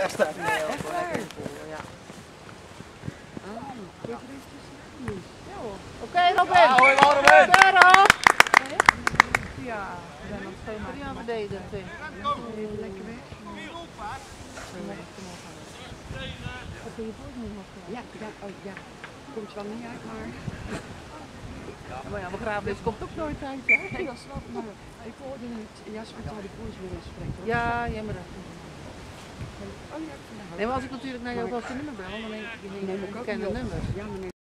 Echt waar? Ja. Oké, Robin. Ja, hoi Robin. Vero. Ja, we zijn schoonmaken. Ja, beneden. Even lekker weg. Ja, ja, oh ja. Komt wel niet uit, maar... Maar ja, begrafenis komt ook nooit uit, hè? Dat snap ik. Maar ik hoorde het Jasper Telefoons willen spreken. Ja, jammer dat. Oh ja, ik vind het Nee, maar als ik natuurlijk naar jou wel nummer bel, dan neem ik ken de nummers. Ja, maar